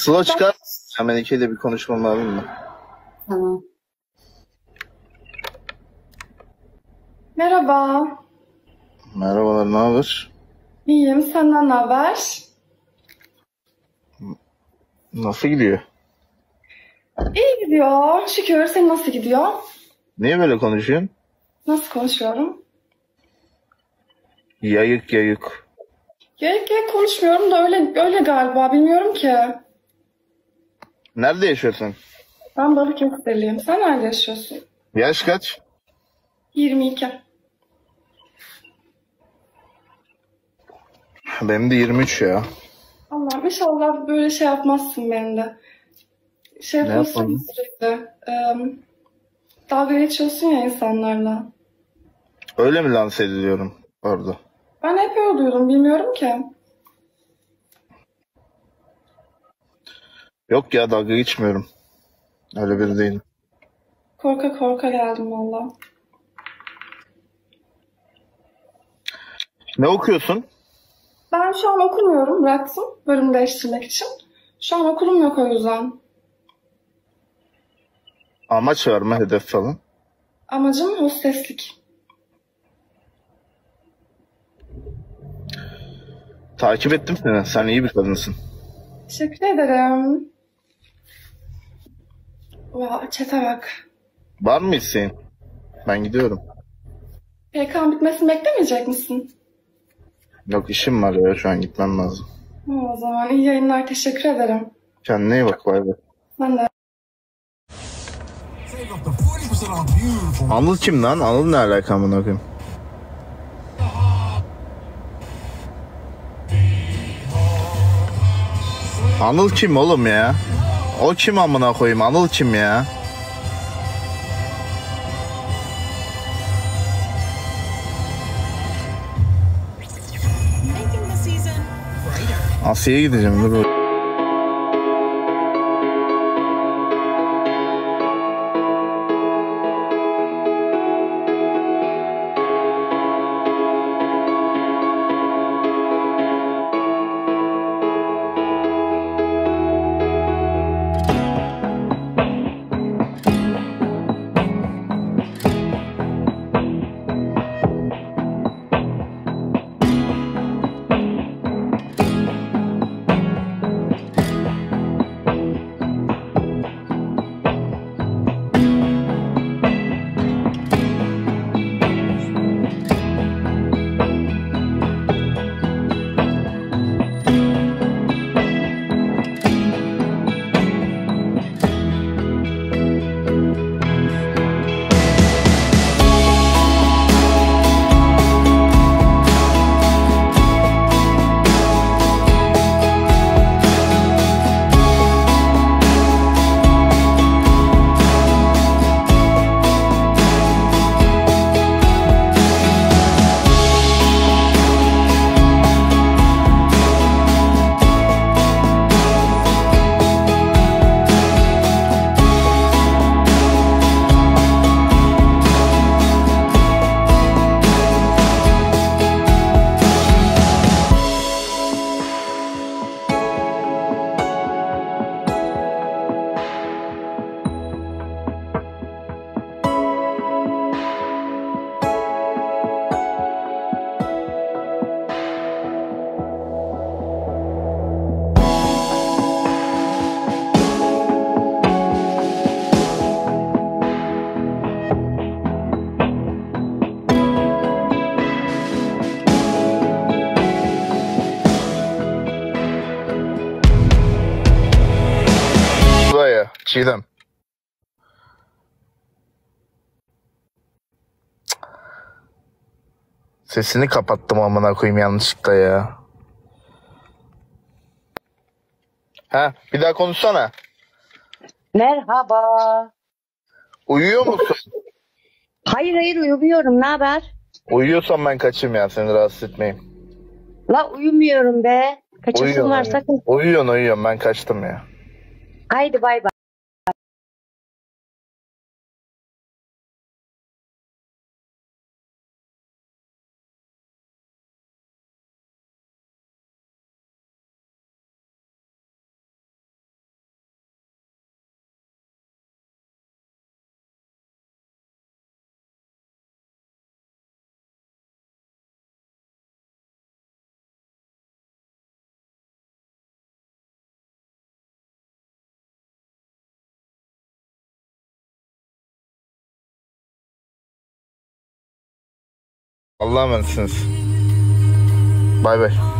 Sıla çıkar. Ya Melike'yle bir konuşmam lazım mı? Tamam. Merhaba. Merhabalar, ne haber? İyiyim. Senden ne haber? Nasıl gidiyor? İyi gidiyor. Şükür. Senin nasıl gidiyor? Niye böyle konuşuyorsun? Nasıl konuşuyorum? Yayık yayık. Gerek gerek konuşmuyorum da öyle öyle galiba. Bilmiyorum ki. Nerede yaşıyorsun? Ben Balıkesirliyim. Sen nerede yaşıyorsun? Yaş kaç? 22. Benim de 23 ya. Allah'ım inşallah böyle şey yapmazsın benim de. Şey Ne yapıyorsun sürekli. eee, dalga geçiyorsun ya insanlarla. Öyle mi lanse ediliyorum orada? Ben hep öyle duydum. Bilmiyorum ki. Yok ya dalga geçmiyorum. Öyle biri değilim. Korka korka geldim valla. Ne okuyorsun? Ben şu an okumuyorum. Bıraktım bölüm değiştirmek için. Şu an okulum yok o yüzden. Amaç var mı? Hedef falan? Amacım hosteslik. Takip ettim seni. Sen iyi bir kadınsın. Teşekkür ederim. Vay çete bak. Var mı isteğin? Ben gidiyorum. PK'nın bitmesini beklemeyecek misin? Yok işim var ya şu an gitmem lazım. Ha, O zaman iyi yayınlar. Teşekkür ederim. Kendine iyi bak bay bay. Ben de. Save up to 40% off beautiful. Anıl kim lan? Anıl ne alaka amına koyayım? Anıl kim oğlum ya? O kim amına koyayım? Anıl kim ya? Asya'ya gideceğim dur. Çiğdem. Sesini kapattım amına koyayım yanlışlıkla ya. Ha, bir daha konuşsana. Merhaba. Uyuyor musun? Hayır hayır uyumuyorum. Ne haber? Uyuyorsan ben kaçayım ya seni rahatsız etmeyeyim. La uyumuyorum be. Kaçasın Uyuyorsun, var uyuyorsun. Uyuyorsun uyuyorsun ben kaçtım ya. Haydi bay bay. Allah'a emanetsiniz. Bay bay.